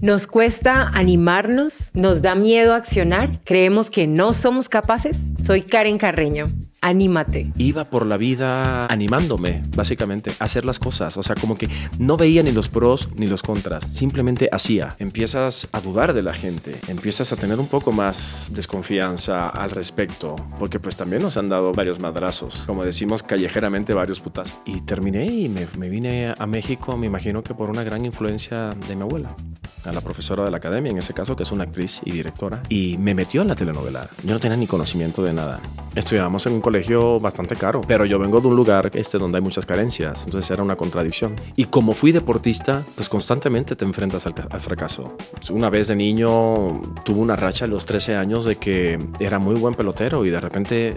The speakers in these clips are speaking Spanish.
Nos cuesta animarnos, nos da miedo accionar, creemos que no somos capaces. Soy Karen Carreño anímate. Iba por la vida animándome, básicamente, a hacer las cosas. O sea, como que no veía ni los pros ni los contras, simplemente hacía. Empiezas a dudar de la gente, empiezas a tener un poco más desconfianza al respecto, porque pues también nos han dado varios madrazos, como decimos callejeramente, varios putas. Y terminé y me, me vine a México, me imagino que por una gran influencia de mi abuela, a la profesora de la academia, en ese caso, que es una actriz y directora, y me metió en la telenovela. Yo no tenía ni conocimiento de nada. Estudiábamos en un colegio bastante caro, pero yo vengo de un lugar este, donde hay muchas carencias, entonces era una contradicción. Y como fui deportista, pues constantemente te enfrentas al, fracaso. Una vez de niño tuve una racha a los 13 años de que era muy buen pelotero y de repente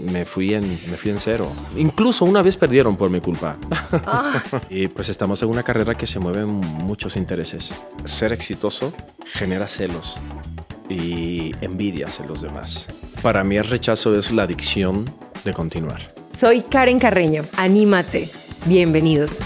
me fui en, me fui en cero. Incluso una vez perdieron por mi culpa. Ah. y pues estamos en una carrera que se mueven muchos intereses. Ser exitoso genera celos y envidias en los demás. Para mí el rechazo es la adicción de continuar. Soy Karen Carreño, anímate. Bienvenidos.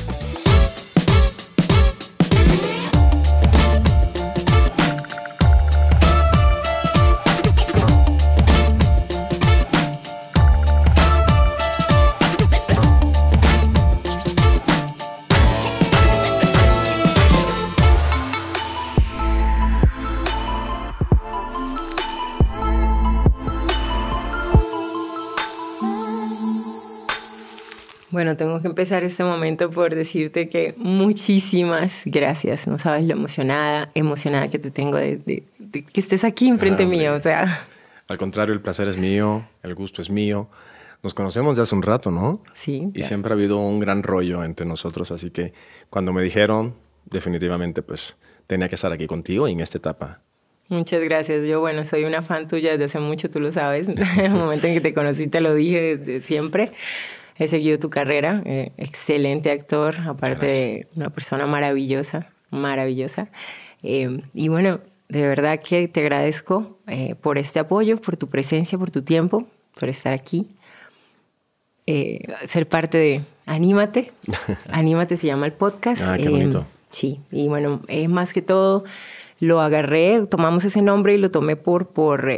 Que empezar este momento por decirte que muchísimas gracias. No sabes lo emocionada, emocionada que te tengo de, que estés aquí enfrente ah, mío. O sea. Al contrario, el placer es mío, el gusto es mío. Nos conocemos de hace un rato, ¿no? Sí. Y siempre ha habido un gran rollo entre nosotros, así que cuando me dijeron, definitivamente, pues tenía que estar aquí contigo en esta etapa. Muchas gracias. Yo, bueno, soy una fan tuya desde hace mucho, tú lo sabes. en el momento en que te conocí te lo dije desde siempre he seguido tu carrera, eh, excelente actor, aparte de una persona maravillosa, maravillosa. Eh, y bueno, de verdad que te agradezco eh, por este apoyo, por tu presencia, por tu tiempo, por estar aquí. ser parte de Anímate. Anímate se llama el podcast. Ah, qué bonito. Sí, y bueno, es más que todo lo agarré, tomamos ese nombre y lo tomé por, por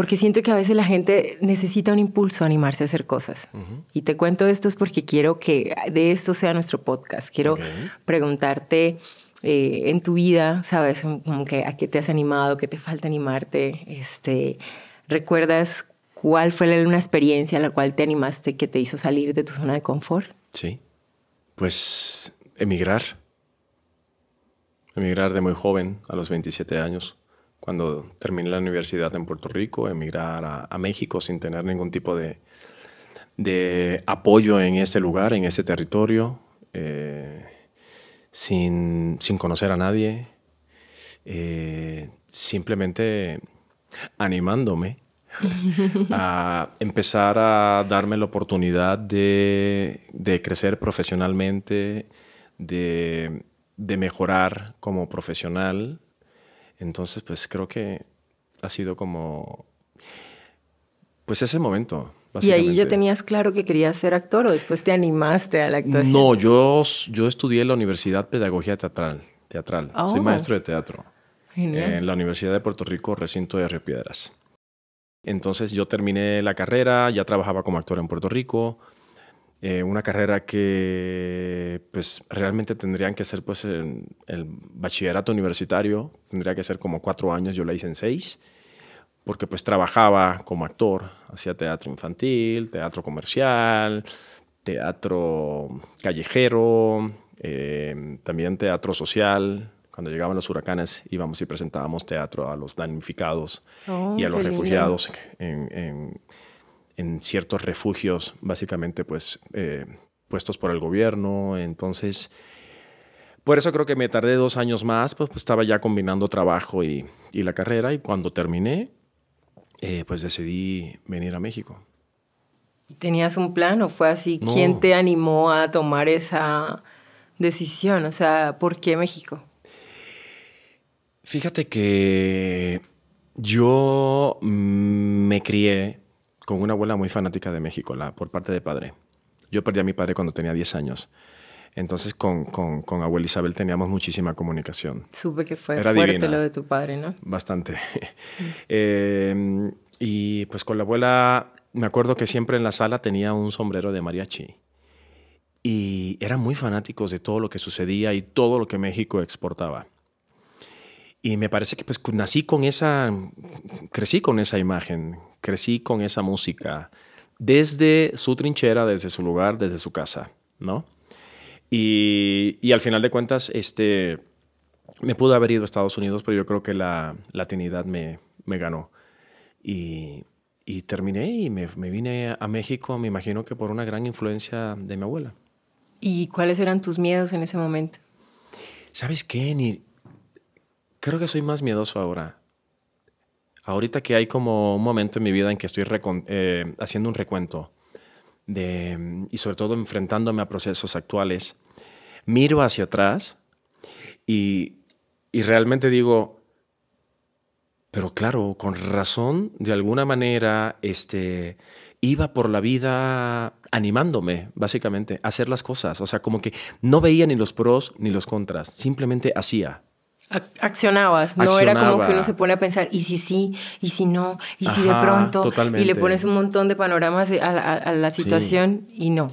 porque siento que a veces la gente necesita un impulso a animarse a hacer cosas. Y te cuento esto es porque quiero que de esto sea nuestro podcast. Quiero preguntarte eh, en tu vida, ¿sabes? Como que a qué te has animado, qué te falta animarte. Este, ¿Recuerdas cuál fue una experiencia a la cual te animaste que te hizo salir de tu zona de confort? Sí. Pues emigrar. Emigrar de muy joven, a los 27 años cuando terminé la universidad en Puerto Rico, emigrar a, México sin tener ningún tipo de, de, apoyo en este lugar, en este territorio, eh, sin, sin, conocer a nadie, eh, simplemente animándome a empezar a darme la oportunidad de, de crecer profesionalmente, de, de mejorar como profesional, entonces, pues creo que ha sido como, pues ese momento. ¿Y ahí ya tenías claro que querías ser actor o después te animaste a la actuación? No, yo, yo estudié en la Universidad Pedagogía Teatral. teatral. Soy oh. maestro de teatro. En la Universidad de Puerto Rico, recinto de Río Piedras. Entonces yo terminé la carrera, ya trabajaba como actor en Puerto Rico. Eh, una carrera que pues realmente tendrían que ser pues el, bachillerato universitario, tendría que ser como cuatro años, yo la hice en seis, porque pues trabajaba como actor, hacía teatro infantil, teatro comercial, teatro callejero, eh, también teatro social. Cuando llegaban los huracanes íbamos y presentábamos teatro a los damnificados oh, y a los refugiados en en ciertos refugios, básicamente, pues, eh, puestos por el gobierno. Entonces, por eso creo que me tardé dos años más, pues, pues estaba ya combinando trabajo y, la carrera. Y cuando terminé, eh, pues decidí venir a México. ¿Y tenías un plan o fue así? ¿Quién te animó a tomar esa decisión? O sea, ¿por qué México? Fíjate que yo me crié con una abuela muy fanática de México, la, por parte de padre. Yo perdí a mi padre cuando tenía 10 años. Entonces con, con, con, abuela Isabel teníamos muchísima comunicación. Supe que fue fuerte lo de tu padre, ¿no? Bastante. eh, y pues con la abuela, me acuerdo que siempre en la sala tenía un sombrero de mariachi. Y eran muy fanáticos de todo lo que sucedía y todo lo que México exportaba. Y me parece que pues nací con esa, crecí con esa imagen, crecí con esa música, desde su trinchera, desde su lugar, desde su casa, ¿no? Y, y al final de cuentas, este, me pude haber ido a Estados Unidos, pero yo creo que la latinidad me, me ganó. Y, y terminé y me, me, vine a México, me imagino que por una gran influencia de mi abuela. ¿Y cuáles eran tus miedos en ese momento? ¿Sabes qué? Ni, creo que soy más miedoso ahora. Ahorita que hay como un momento en mi vida en que estoy eh, haciendo un recuento de, y sobre todo enfrentándome a procesos actuales, miro hacia atrás y, y realmente digo, pero claro, con razón, de alguna manera, este, iba por la vida animándome, básicamente, a hacer las cosas. O sea, como que no veía ni los pros ni los contras, simplemente hacía. Accionabas, no era como que uno se pone a pensar, ¿y si sí? ¿Y si no? ¿Y si de pronto? Y le pones un montón de panoramas a, la situación y no.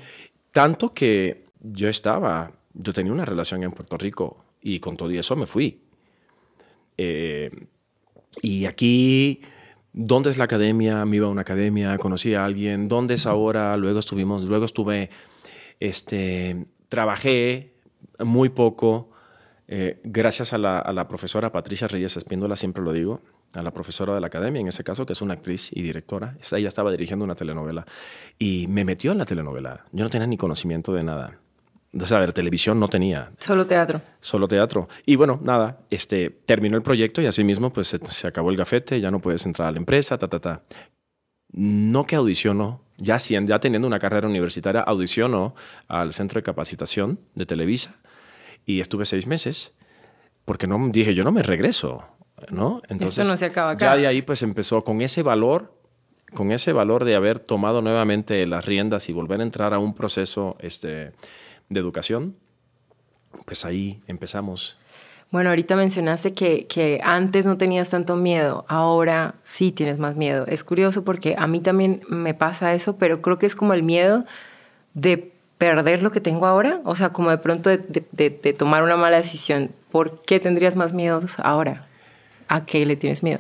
Tanto que yo estaba, yo tenía una relación en Puerto Rico y con todo eso me fui. Eh, y aquí, ¿dónde es la academia? Me iba a una academia, conocí a alguien. ¿Dónde es ahora? Luego estuvimos, luego estuve, este, trabajé muy poco. Eh, gracias a la, a la, profesora Patricia Reyes Espíndola, siempre lo digo, a la profesora de la academia, en ese caso, que es una actriz y directora. Ella estaba dirigiendo una telenovela y me metió en la telenovela. Yo no tenía ni conocimiento de nada. O sea, de televisión no tenía. Solo teatro. Solo teatro. Y bueno, nada, este, terminó el proyecto y así mismo pues se, acabó el gafete, ya no puedes entrar a la empresa, ta, ta, ta. No que audiciono, ya, ya teniendo una carrera universitaria, audiciono al centro de capacitación de Televisa y estuve seis meses porque no dije, yo no me regreso, ¿no? Entonces, Esto no se acaba acá. Ya de ahí pues empezó con ese valor con ese valor de haber tomado nuevamente las riendas y volver a entrar a un proceso este, de educación, pues ahí empezamos. Bueno, ahorita mencionaste que, que, antes no tenías tanto miedo, ahora sí tienes más miedo. Es curioso porque a mí también me pasa eso, pero creo que es como el miedo de perder lo que tengo ahora, o sea, como de pronto de, de, de tomar una mala decisión. ¿Por qué tendrías más miedos ahora? ¿A qué le tienes miedo?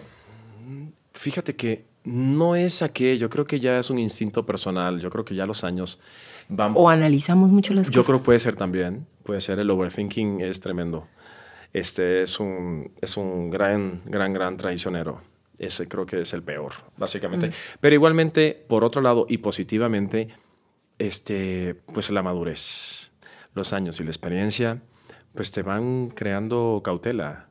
Fíjate que no es aquello, creo que ya es un instinto personal, yo creo que ya los años o analizamos mucho las cosas. Yo creo que puede ser también, puede ser el overthinking es tremendo. Este es un, es un gran, gran, gran traicionero. Ese creo que es el peor, básicamente. Mm. Pero igualmente, por otro lado, y positivamente, este, pues la madurez, los años y la experiencia, pues te van creando cautela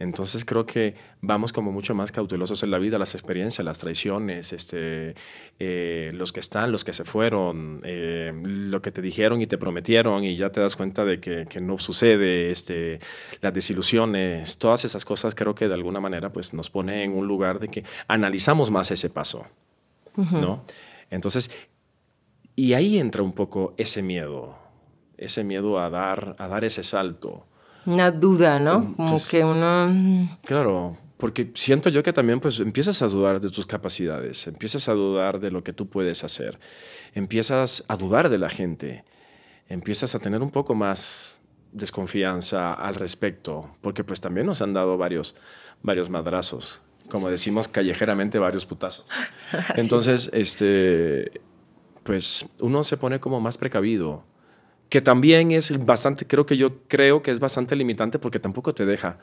entonces creo que vamos como mucho más cautelosos en la vida, las experiencias, las traiciones, este, eh, los que están, los que se fueron, eh, lo que te dijeron y te prometieron y ya te das cuenta de que, que, no sucede, este, las desilusiones, todas esas cosas creo que de alguna manera pues nos pone en un lugar de que analizamos más ese paso, ¿no? Entonces, y ahí entra un poco ese miedo, ese miedo a dar, a dar ese salto una duda, ¿no? Mm, Como pues que uno... Claro, porque siento yo que también pues empiezas a dudar de tus capacidades, empiezas a dudar de lo que tú puedes hacer, empiezas a dudar de la gente, empiezas a tener un poco más desconfianza al respecto, porque pues también nos han dado varios, varios madrazos, como decimos callejeramente, varios putazos. Entonces, este, pues uno se pone como más precavido que también es bastante, creo que yo creo que es bastante limitante porque tampoco te deja,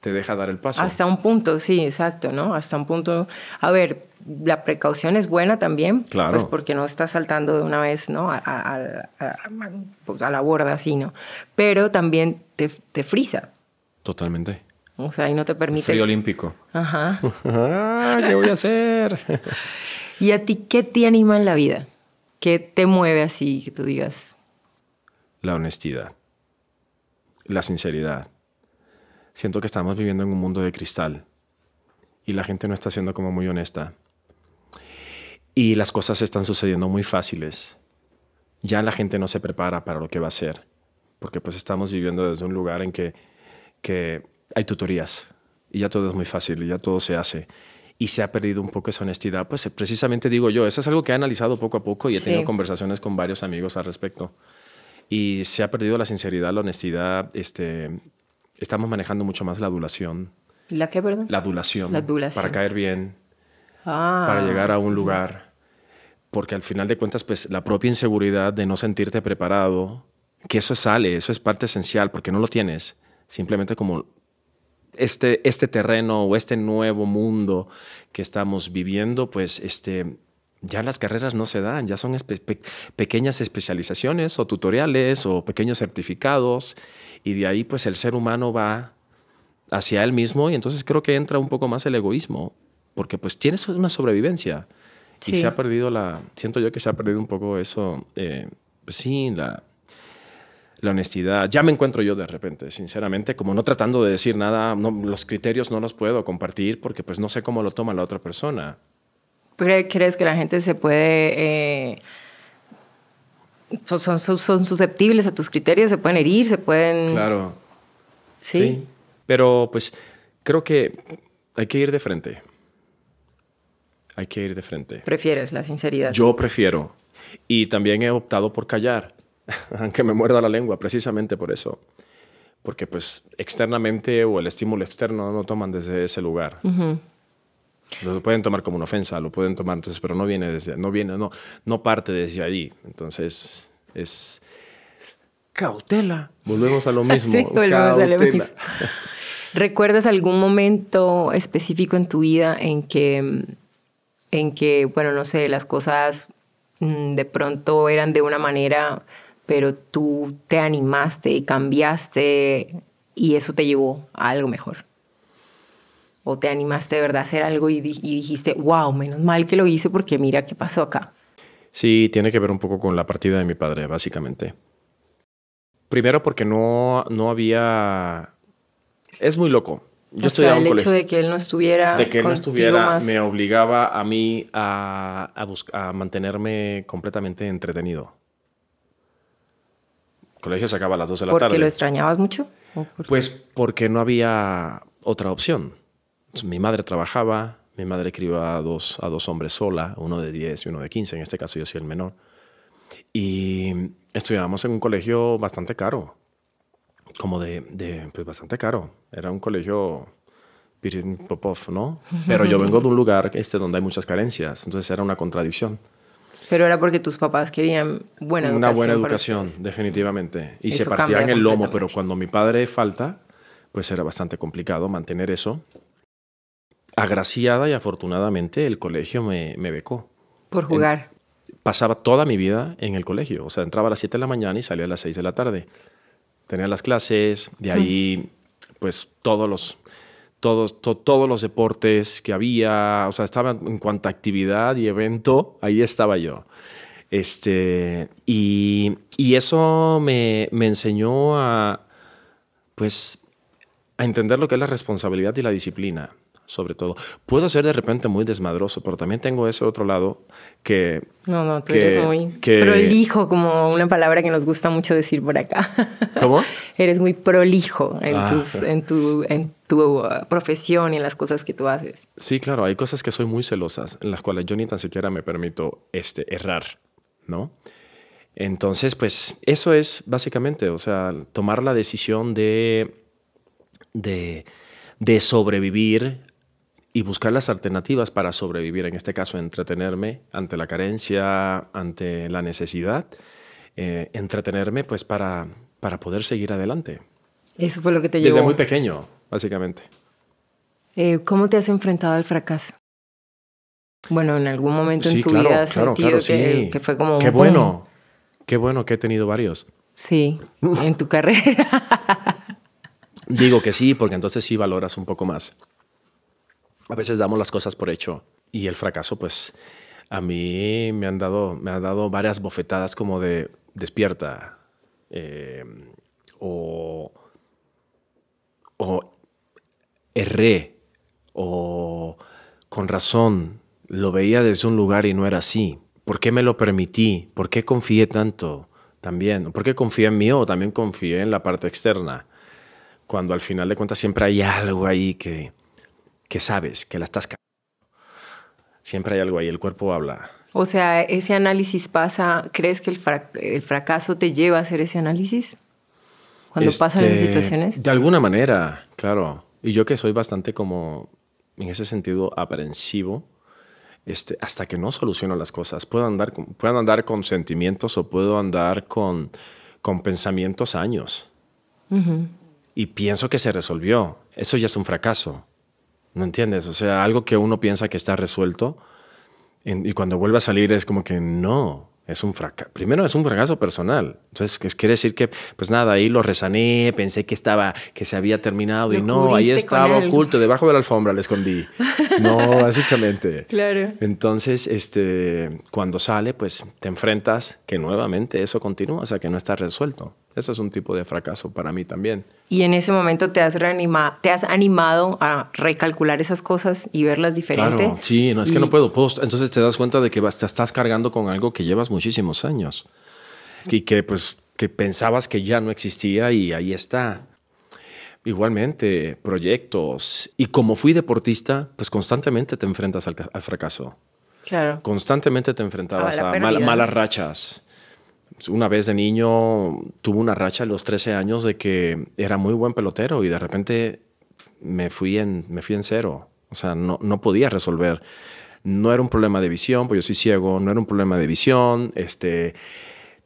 te deja dar el paso. Hasta un punto, sí, exacto, ¿no? Hasta un punto. A ver, la precaución es buena también, claro. pues porque no estás saltando de una vez, ¿no? A, a, a, la borda así, ¿no? Pero también te, te frisa. Totalmente. O sea, y no te permite. Frío olímpico. Ajá. Ah, ¿Qué voy a hacer? ¿Y a ti qué te anima en la vida? ¿Qué te mueve así que tú digas, la honestidad, la sinceridad. Siento que estamos viviendo en un mundo de cristal y la gente no está siendo como muy honesta. Y las cosas están sucediendo muy fáciles, ya la gente no se prepara para lo que va a ser, porque pues estamos viviendo desde un lugar en que, que hay tutorías y ya todo es muy fácil y ya todo se hace y se ha perdido un poco esa honestidad, pues precisamente digo yo, eso es algo que he analizado poco a poco y he tenido conversaciones con varios amigos al respecto. Y se ha perdido la sinceridad, la honestidad, este, estamos manejando mucho más la adulación. ¿La qué, perdón? La adulación. La adulación. Para caer bien, ah. para llegar a un lugar. Porque al final de cuentas, pues la propia inseguridad de no sentirte preparado, que eso sale, eso es parte esencial, porque no lo tienes. Simplemente como este, este terreno o este nuevo mundo que estamos viviendo, pues este, ya las carreras no se dan, ya son pequeñas especializaciones o tutoriales o pequeños certificados y de ahí pues el ser humano va hacia él mismo y entonces creo que entra un poco más el egoísmo, porque pues tienes una sobrevivencia y se ha perdido la, siento yo que se ha perdido un poco eso, eh, pues sí, la, la honestidad. Ya me encuentro yo de repente, sinceramente, como no tratando de decir nada, los criterios no los puedo compartir porque pues no sé cómo lo toma la otra persona. ¿Crees que la gente se puede... Eh, pues, son, son, susceptibles a tus criterios, se pueden herir, se pueden... Claro. ¿Sí? Pero pues creo que hay que ir de frente. Hay que ir de frente. ¿Prefieres la sinceridad? Yo prefiero. Y también he optado por callar aunque me muerda la lengua, precisamente por eso. Porque pues externamente o el estímulo externo no toman desde ese lugar. Lo pueden tomar como una ofensa, lo pueden tomar, entonces, pero no viene desde, no viene, no, no parte desde allí. Entonces es cautela. Volvemos a lo mismo. sí, volvemos a lo mismo. ¿Recuerdas algún momento específico en tu vida en que, en que, bueno, no sé, las cosas mm, de pronto eran de una manera pero tú te animaste y cambiaste y eso te llevó a algo mejor. O te animaste de verdad a hacer algo y, dijiste, wow, menos mal que lo hice porque mira qué pasó acá. Sí, tiene que ver un poco con la partida de mi padre, básicamente. Primero porque no, no había... Es muy loco. Yo o sea, el hecho de que él no estuviera. De que él no estuviera me obligaba a mí a, a, a mantenerme completamente entretenido colegio se acaba a las 2 de la tarde. ¿Porque lo extrañabas mucho? Pues porque no había otra opción. Mi madre trabajaba, mi madre criaba a dos, a dos hombres sola, uno de 10 y uno de 15, en este caso yo soy el menor. Y estudiábamos en un colegio bastante caro, como de, de pues bastante caro. Era un colegio Popov, ¿no? Pero yo vengo de un lugar este, donde hay muchas carencias, entonces era una contradicción. Pero era porque tus papás querían buena educación. Una buena educación, definitivamente. Y se partían el lomo, pero cuando mi padre falta, pues era bastante complicado mantener eso. Agraciada y afortunadamente el colegio me, me becó. Por jugar. pasaba toda mi vida en el colegio. O sea, entraba a las 7 de la mañana y salía a las 6 de la tarde. Tenía las clases, de ahí, pues todos los todos, todos los deportes que había, o sea, estaba en cuanto a actividad y evento, ahí estaba yo. Este, y, y eso me, me, enseñó a, pues, a entender lo que es la responsabilidad y la disciplina sobre todo. Puedo ser de repente muy desmadroso, pero también tengo ese otro lado que... No, no, tú eres muy prolijo, como una palabra que nos gusta mucho decir por acá. ¿Cómo? eres muy prolijo en, ah. tus, en tu, en tu uh, profesión y en las cosas que tú haces. Sí, claro, hay cosas que soy muy celosas, en las cuales yo ni tan siquiera me permito este, errar, ¿no? Entonces, pues eso es básicamente, o sea, tomar la decisión de, de, de sobrevivir y buscar las alternativas para sobrevivir, en este caso entretenerme ante la carencia, ante la necesidad, eh, entretenerme pues para, para poder seguir adelante. Eso fue lo que te llevó. Desde muy pequeño, básicamente. Eh, ¿Cómo te has enfrentado al fracaso? Bueno, en algún momento en tu vida has sentido que, que, fue como... Qué bueno, qué bueno que he tenido varios. Sí, en tu carrera. Digo que sí, porque entonces sí valoras un poco más a veces damos las cosas por hecho y el fracaso, pues a mí me han dado, me ha dado varias bofetadas como de despierta eh, o, o erré o con razón lo veía desde un lugar y no era así. ¿Por qué me lo permití? ¿Por qué confié tanto? También, ¿por qué confié en mí o también confié en la parte externa? Cuando al final de cuentas siempre hay algo ahí que, que sabes, que la estás Siempre hay algo ahí, el cuerpo habla. O sea, ese análisis pasa, ¿crees que el, el fracaso te lleva a hacer ese análisis? Cuando pasan esas este, situaciones. De alguna manera, claro. Y yo que soy bastante como, en ese sentido, aprensivo, este, hasta que no soluciono las cosas. Puedo andar, con, puedo andar con sentimientos o puedo andar con, con pensamientos años. Y pienso que se resolvió. Eso ya es un fracaso. ¿No entiendes? O sea, algo que uno piensa que está resuelto y cuando vuelve a salir es como que no, es un fracaso. Primero es un fracaso personal. Entonces, quiere decir que, pues nada, ahí lo resané, pensé que estaba, que se había terminado y no, ahí estaba oculto, debajo de la alfombra le escondí. No, básicamente. Claro. Entonces, este, cuando sale, pues te enfrentas que nuevamente eso continúa, o sea, que no está resuelto. Eso es un tipo de fracaso para mí también. Y en ese momento te has, reanimado, te has animado a recalcular esas cosas y verlas diferente. Claro, sí, no es que no puedo. Entonces te das cuenta de que te estás cargando con algo que llevas muchísimos años y que pues que pensabas que ya no existía y ahí está. Igualmente, proyectos. Y como fui deportista, pues constantemente te enfrentas al, fracaso. Claro. Constantemente te enfrentabas a, malas rachas una vez de niño tuve una racha a los 13 años de que era muy buen pelotero y de repente me fui en, me fui en cero. O sea, no, no podía resolver. No era un problema de visión, porque yo soy ciego, no era un problema de visión. Este,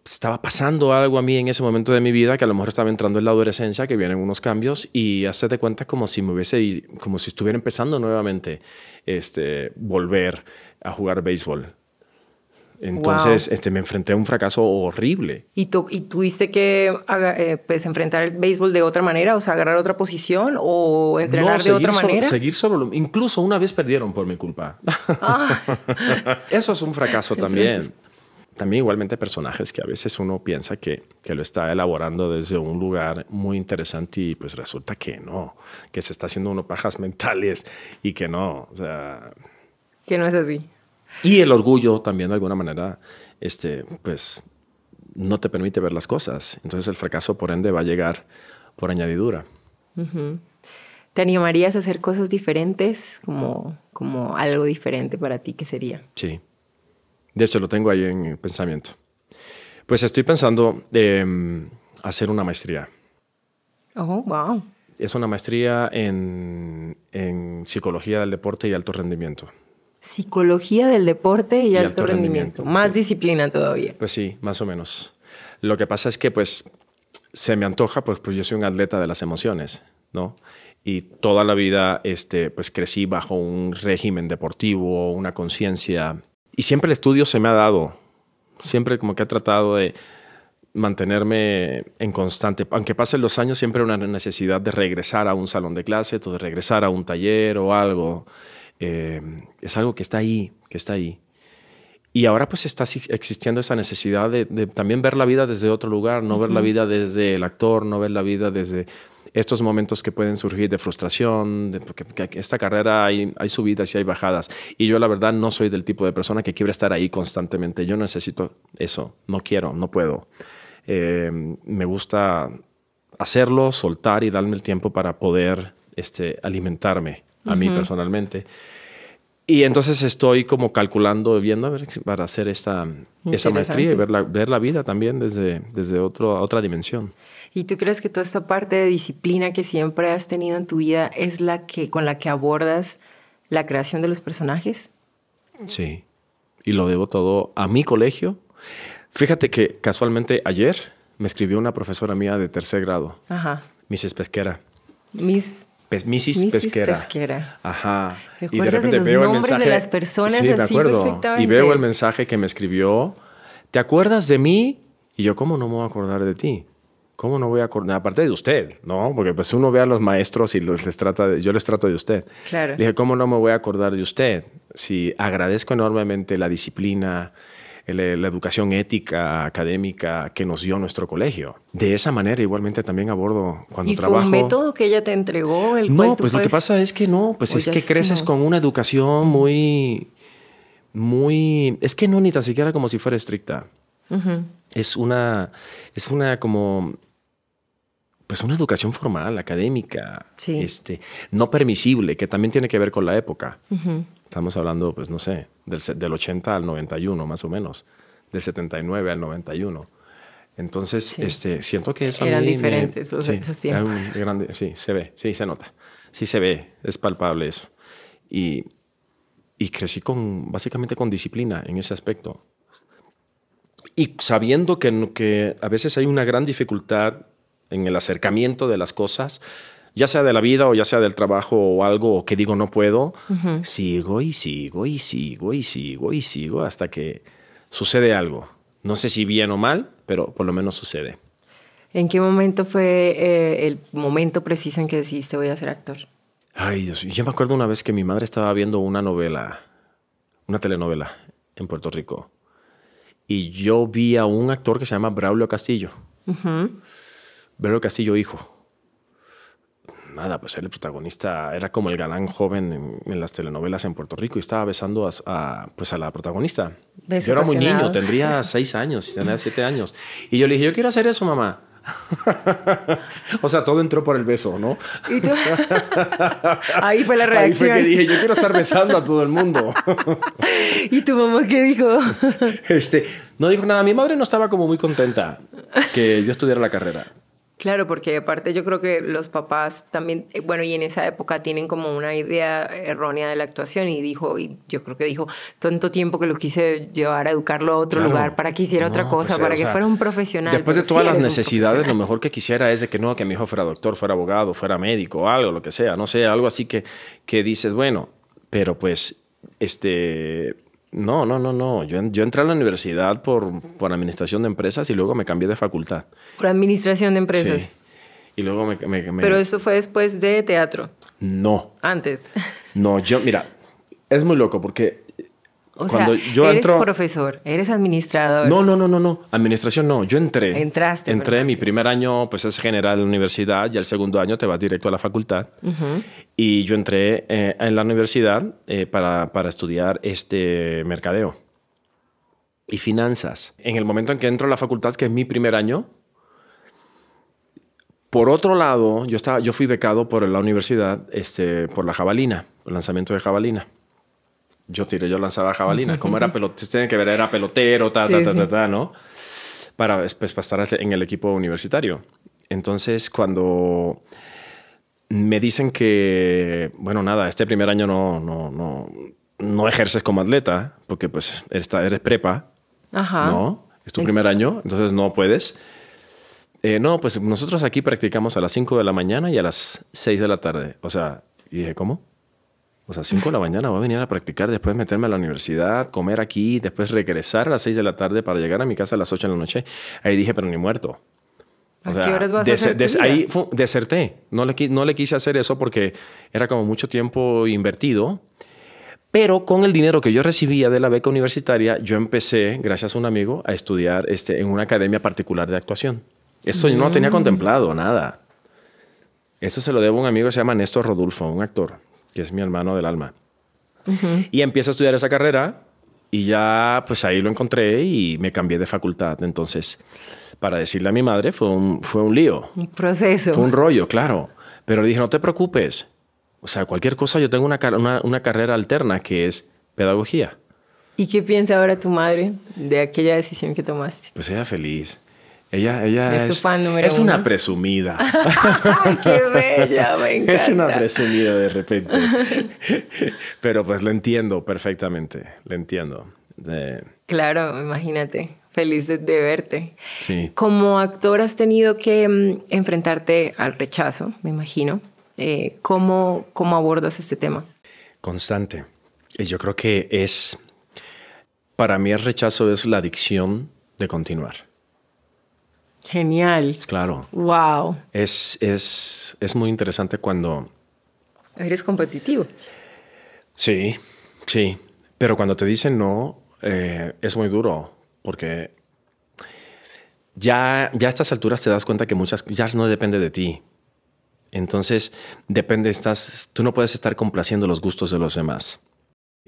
estaba pasando algo a mí en ese momento de mi vida que a lo mejor estaba entrando en la adolescencia, que vienen unos cambios y de cuenta como si me hubiese, como si estuviera empezando nuevamente este, volver a jugar béisbol. Entonces este, me enfrenté a un fracaso horrible. ¿Y, tú, y tuviste que eh, pues, enfrentar el béisbol de otra manera? O sea, agarrar otra posición o entrenar de otra manera? seguir solo. Incluso una vez perdieron por mi culpa. Ah. Eso es un fracaso también. También igualmente personajes que a veces uno piensa que, que, lo está elaborando desde un lugar muy interesante y pues resulta que no, que se está haciendo uno pajas mentales y que no, o sea... Que no es así. Y el orgullo también de alguna manera, este, pues no te permite ver las cosas. Entonces el fracaso por ende va a llegar por añadidura. ¿Te animarías a hacer cosas diferentes como, como algo diferente para ti? ¿Qué sería? Sí. De hecho lo tengo ahí en pensamiento. Pues estoy pensando en hacer una maestría. Oh, wow. Es una maestría en, en psicología del deporte y alto rendimiento. Psicología del deporte y, alto, rendimiento. Más disciplina todavía. Pues sí, más o menos. Lo que pasa es que pues se me antoja, pues, pues yo soy un atleta de las emociones, ¿no? Y toda la vida este, pues crecí bajo un régimen deportivo, una conciencia. Y siempre el estudio se me ha dado. Siempre como que he tratado de mantenerme en constante, aunque pasen los años, siempre una necesidad de regresar a un salón de clase, de regresar a un taller o algo. Eh, es algo que está ahí, que está ahí. Y ahora pues está existiendo esa necesidad de, también ver la vida desde otro lugar, no ver la vida desde el actor, no ver la vida desde estos momentos que pueden surgir de frustración, de, porque esta carrera hay, hay, subidas y hay bajadas. Y yo la verdad no soy del tipo de persona que quiere estar ahí constantemente. Yo necesito eso, no quiero, no puedo. Eh, me gusta hacerlo, soltar y darme el tiempo para poder este, alimentarme a mí personalmente. Y entonces estoy como calculando, viendo a ver para hacer esta, esa maestría y ver la, ver la vida también desde, desde otro, otra dimensión. ¿Y tú crees que toda esta parte de disciplina que siempre has tenido en tu vida es la que con la que abordas la creación de los personajes? Sí, y lo debo todo a mi colegio. Fíjate que casualmente ayer me escribió una profesora mía de tercer grado, Ajá. Miss Pesquera. Miss Misis, Pesquera. Ajá. Y de repente veo el mensaje. de las personas sí, me acuerdo. Y veo el mensaje que me escribió. ¿Te acuerdas de mí? Y yo, ¿cómo no me voy a acordar de ti? ¿Cómo no voy a acordar? Aparte de usted, ¿no? Porque pues uno ve a los maestros y les trata de, yo les trato de usted. Claro. Le dije, ¿cómo no me voy a acordar de usted? Si agradezco enormemente la disciplina, la educación ética, académica que nos dio nuestro colegio. De esa manera igualmente también abordo cuando ¿Y trabajo. Fue un método que ella te entregó? El no, pues lo que pasa es que no, pues es que creces con una educación muy muy... Es que no ni tan siquiera como si fuera estricta. Es una... Es una como... Pues una educación formal, académica, este, no permisible, que también tiene que ver con la época. Estamos hablando, pues no sé, del, del 80 al 91 más o menos, del 79 al 91. Entonces, este, siento que eso Eran diferentes esos, sí, tiempos. sí, se ve, sí, se nota. Sí se ve, es palpable eso. Y, y crecí con, básicamente con disciplina en ese aspecto. Y sabiendo que, que a veces hay una gran dificultad en el acercamiento de las cosas, ya sea de la vida o ya sea del trabajo o algo que digo no puedo, sigo y sigo y sigo y sigo y sigo hasta que sucede algo. No sé si bien o mal, pero por lo menos sucede. ¿En qué momento fue eh, el momento preciso en que decidiste voy a ser actor? Ay, Dios, yo me acuerdo una vez que mi madre estaba viendo una novela, una telenovela en Puerto Rico. Y yo vi a un actor que se llama Braulio Castillo. Braulio Castillo, hijo. Nada, pues él el protagonista era como el galán joven en, las telenovelas en Puerto Rico y estaba besando a, pues a la protagonista. Yo era muy niño, tendría seis años, tenía siete años. Y yo le dije, yo quiero hacer eso, mamá. o sea, todo entró por el beso, ¿no? Ahí fue la reacción. Ahí fue que dije, yo quiero estar besando a todo el mundo. ¿Y tu mamá qué dijo? este, no dijo nada. Mi madre no estaba como muy contenta que yo estudiara la carrera. Claro, porque aparte yo creo que los papás también, eh, bueno, y en esa época tienen como una idea errónea de la actuación y dijo, y yo creo que dijo, tanto tiempo que lo quise llevar a educarlo a otro lugar para que hiciera otra cosa, pues, para que fuera un profesional. Después de todas las necesidades, lo mejor que quisiera es de que no, que mi hijo fuera doctor, fuera abogado, fuera médico, algo, lo que sea, no sé, algo así que, que dices, bueno, pero pues, este no, no, no, no. Yo, yo entré a la universidad por, por, administración de empresas y luego me cambié de facultad. Por administración de empresas. Sí. Y luego me, me, Pero eso fue después de teatro. No. Antes. No, yo, mira, es muy loco porque o Cuando sea, yo eres profesor, eres administrador. No, no, no, no, no. Administración no. Yo entré. Entraste. Entré. Mi primer año, pues es general en la universidad y el segundo año te vas directo a la facultad. Y yo entré eh, en la universidad eh, para, para estudiar este mercadeo y finanzas. En el momento en que entro a la facultad, que es mi primer año, por otro lado, yo, estaba, yo fui becado por la universidad este, por la jabalina, el lanzamiento de jabalina yo tiré, yo lanzaba jabalina. Como era pelotero, tiene que ver, era pelotero, ta, ta, ta, ta, ¿no? Para, pues, para estar en el equipo universitario. Entonces, cuando me dicen que, bueno, nada, este primer año no, no, no, no ejerces como atleta, porque pues eres, eres prepa, Ajá. ¿no? Es tu primer año, entonces no puedes. Eh, no, pues nosotros aquí practicamos a las 5 de la mañana y a las 6 de la tarde. O sea, y dije, ¿cómo? O sea, 5 de la mañana voy a venir a practicar, después meterme a la universidad, comer aquí, después regresar a las 6 de la tarde para llegar a mi casa a las 8 de la noche. Ahí dije, pero ni muerto. O sea, qué horas vas a hacer ahí deserté. No le, no le quise hacer eso porque era como mucho tiempo invertido. Pero con el dinero que yo recibía de la beca universitaria, yo empecé, gracias a un amigo, a estudiar este, en una academia particular de actuación. Eso yo no tenía mm. contemplado, nada. Eso se lo debo a un amigo que se llama Néstor Rodulfo, un actor que es mi hermano del alma. Y empiezo a estudiar esa carrera y ya pues ahí lo encontré y me cambié de facultad. Entonces, para decirle a mi madre fue un, fue un lío. Un proceso. Fue un rollo, claro. Pero le dije, no te preocupes. O sea, cualquier cosa, yo tengo una, una, una carrera alterna que es pedagogía. ¿Y qué piensa ahora tu madre de aquella decisión que tomaste? Pues ella feliz. Ella, ella es, es, una presumida. Ay, ¡Qué bella! Me encanta. Es una presumida de repente. Pero pues lo entiendo perfectamente. Le entiendo. Claro, imagínate. Feliz de, verte. Sí. Como actor has tenido que mm, enfrentarte al rechazo, me imagino. Eh, ¿cómo, ¿Cómo abordas este tema? Constante. Yo creo que es... Para mí el rechazo es la adicción de continuar. Genial. Claro. Wow. Es, es, es muy interesante cuando... Eres competitivo. Sí, sí. Pero cuando te dicen no, eh, es muy duro porque ya, ya a estas alturas te das cuenta que muchas ya no depende de ti. Entonces, depende, estás, tú no puedes estar complaciendo los gustos de los demás.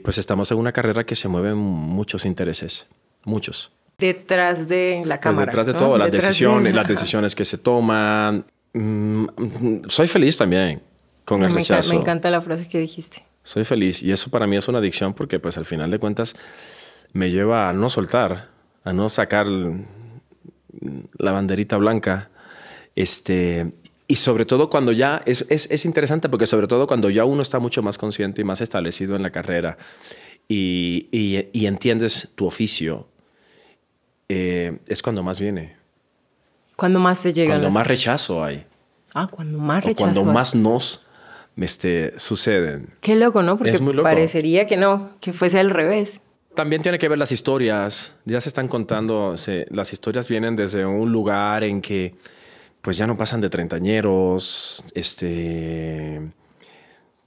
Pues estamos en una carrera que se mueven muchos intereses, muchos. Detrás de la Pues cámara. detrás de ¿no? todo, las Detrás de- decisiones, las Ajá. decisiones que se toman. Mm, soy feliz también con el me, enca- rechazo. me encanta la frase que dijiste. Soy feliz y eso para mí es una adicción porque pues al final de cuentas me lleva a no soltar, a no sacar la banderita blanca. Este, y sobre todo cuando ya, es, es, es interesante porque sobre todo cuando ya uno está mucho más consciente y más establecido en la carrera y, y- y entiendes tu oficio, eh, es cuando más viene, Cuando más te llegan cuando más cosas. rechazo hay, Ah, cuando más o rechazo. cuando hay. más nos este, suceden. Qué loco, ¿no? Porque Es muy loco. parecería que no, que fuese al revés. También tiene que ver las historias. Ya se están contando, se- las historias vienen desde un lugar en que pues ya no pasan de treintañeros, este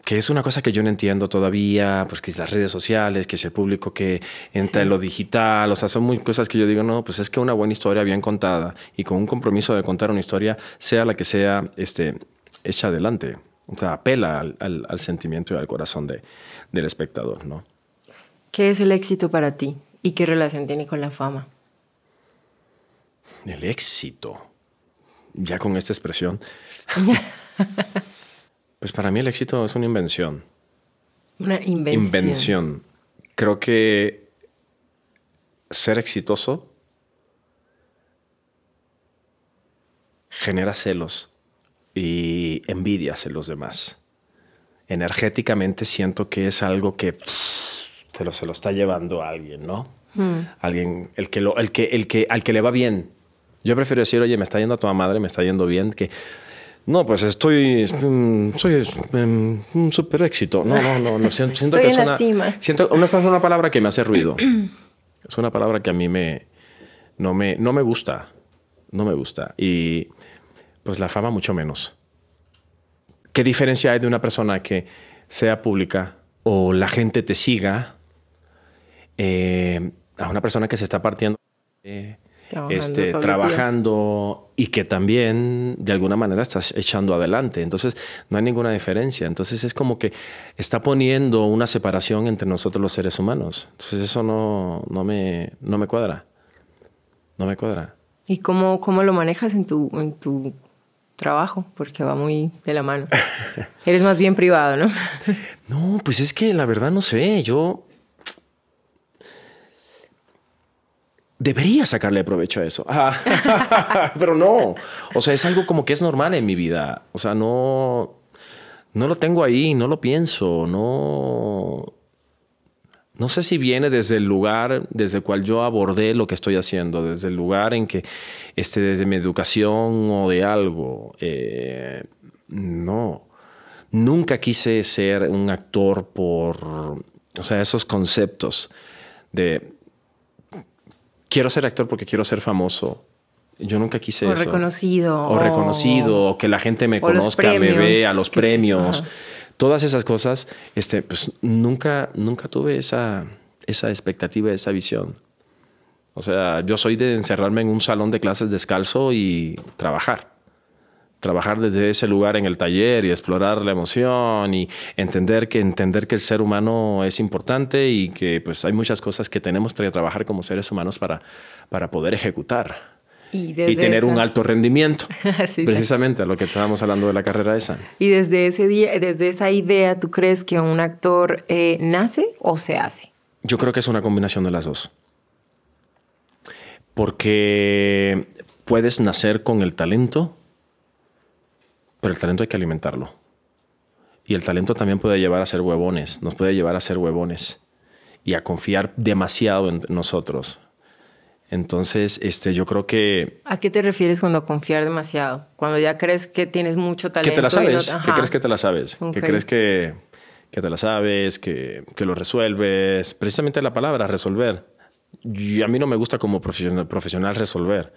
que es una cosa que yo no entiendo todavía, pues que es las redes sociales, que es el público que entra en lo digital, o sea, son muy cosas que yo digo, no, pues es que una buena historia bien contada y con un compromiso de contar una historia, sea la que sea, este, hecha adelante. O sea, apela al, al- al sentimiento y al corazón de, del espectador, ¿no? ¿Qué es el éxito para ti? ¿Y qué relación tiene con la fama? El éxito. Ya con esta expresión. pues para mí el éxito es una invención. Una invención. Invención. Creo que ser exitoso genera celos y envidias en los demás. Energéticamente siento que es algo que pff, se lo, se lo está llevando a alguien, ¿no? Alguien, el que, lo, el que, el que, al que le va bien. Yo prefiero decir, oye, me está yendo a tu madre, me está yendo bien, que no, pues estoy, mm, soy mm, un súper éxito. No, no, no, no, siento, siento Estoy que en es la una, cima. siento, es una palabra que me hace ruido. es una palabra que a mí me, no me, no me gusta, no me gusta. Y pues la fama mucho menos. ¿Qué diferencia hay de una persona que sea pública o la gente te siga eh, a una persona que se está partiendo, eh, Trabajando este, trabajando y que también de alguna manera estás echando adelante? Entonces no hay ninguna diferencia. Entonces es como que está poniendo una separación entre nosotros los seres humanos. Entonces eso no, no, me, no me cuadra. No me cuadra. ¿Y cómo, cómo lo manejas en tu, en tu trabajo? Porque va muy de la mano. Eres más bien privado, ¿no? No, pues es que la verdad no sé, yo debería sacarle provecho a eso. Ah, Pero no, o sea, es algo como que es normal en mi vida. O sea, no, no lo tengo ahí, no lo pienso, no... No sé si viene desde el lugar desde el cual yo abordé lo que estoy haciendo, desde el lugar en que, este, desde mi educación o de algo. Eh, no, nunca quise ser un actor por, o sea, esos conceptos de quiero ser actor porque quiero ser famoso. Yo nunca quise O eso. reconocido, O o- reconocido, o que la gente me conozca, me premios vea, los te- premios. Todas esas cosas, este, pues nunca, nunca tuve esa, esa expectativa, esa visión. O sea, yo soy de encerrarme en un salón de clases descalzo y trabajar. Trabajar desde ese lugar en el taller y explorar la emoción y entender que, entender que el ser humano es importante y que pues, hay muchas cosas que tenemos que trabajar como seres humanos para, para poder ejecutar Y, tener esa- un alto rendimiento. Sí, precisamente a lo que estábamos hablando de la carrera esa. Y desde ese día, desde esa idea, ¿tú crees que un actor eh, nace o se hace? Yo creo que es una combinación de las dos. Porque puedes nacer con el talento, pero el talento hay que alimentarlo. Y el talento también puede llevar a ser huevones, nos puede llevar a ser huevones y a confiar demasiado en nosotros. Entonces, este, yo creo que ¿A qué te refieres cuando confiar demasiado? Cuando ya crees que tienes mucho talento. que te la y no- sabes, que crees que te la sabes, Ok. que crees que, que te la sabes, que, que lo resuelves. Precisamente la palabra resolver. Y a mí no me gusta como profesional, profesional resolver,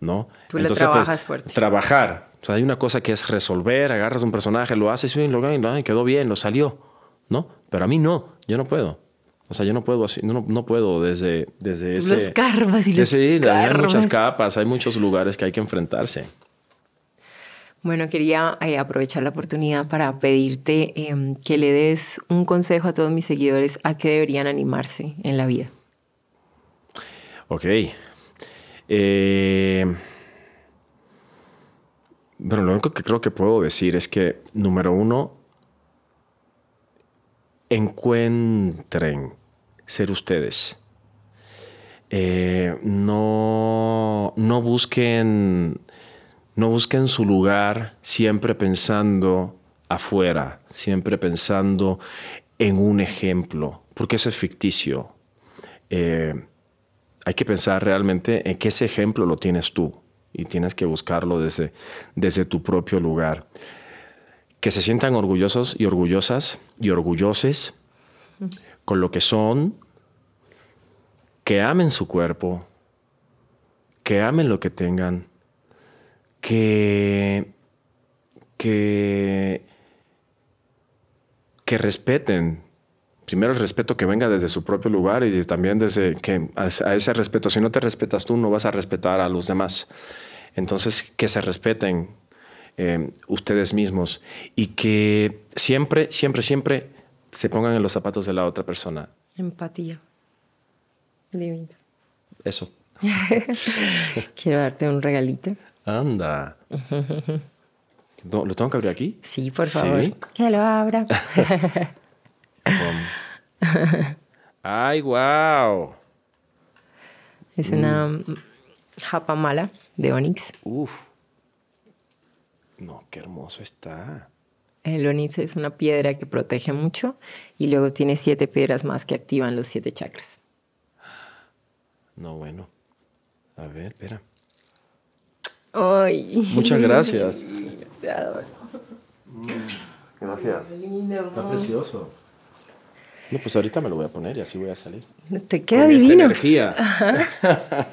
¿no? Tú le trabajas fuerte. Trabajar. O sea, hay una cosa que es resolver, agarras un personaje, lo haces bien, lo ganas, quedó bien, lo salió, ¿no? Pero a mí no, yo no puedo. O sea, yo no puedo así, no, no puedo desde, desde Tú ese... lo escarbas y lo Sí, hay muchas capas, hay muchos lugares que hay que enfrentarse. Bueno, quería eh, aprovechar la oportunidad para pedirte em, que le des un consejo a todos mis seguidores a qué deberían animarse en la vida. Ok. Eh, bueno, lo único que creo que puedo decir es que, número uno, encuentren ser ustedes. Eh, no, no busquen no busquen su lugar siempre pensando afuera, siempre pensando en un ejemplo, porque eso es ficticio. Eh, hay que pensar realmente en que ese ejemplo lo tienes tú y tienes que buscarlo desde, desde tu propio lugar. Que se sientan orgullosos y orgullosas y orgulloses con lo que son, que amen su cuerpo, que amen lo que tengan, que, que, que respeten primero el respeto que venga desde su propio lugar y también desde que a, ese respeto, si no te respetas tú, no vas a respetar a los demás. Entonces, que se respeten eh, ustedes mismos y que siempre, siempre, siempre se pongan en los zapatos de la otra persona. Empatía. Divina. Eso. Quiero darte un regalito. Anda. ¿Lo tengo que abrir aquí? Sí, por favor. Que lo abra. ¡Ay, wow! Es una mm. japa mala de Onix. Uf. No, qué hermoso está. El Onix es una piedra que protege mucho y luego tiene siete piedras más que activan los siete chakras. No, bueno. A ver, espera. Ay. Muchas gracias. Te adoro. Gracias. Está precioso. No, pues ahorita me lo voy a poner y así voy a salir. Te queda divino. energía.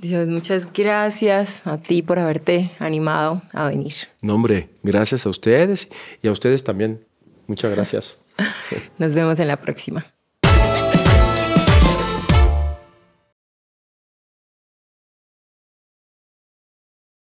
Dios, muchas gracias a ti por haberte animado a venir. No, hombre, gracias a ustedes y a ustedes también. Muchas gracias. Nos vemos en la próxima.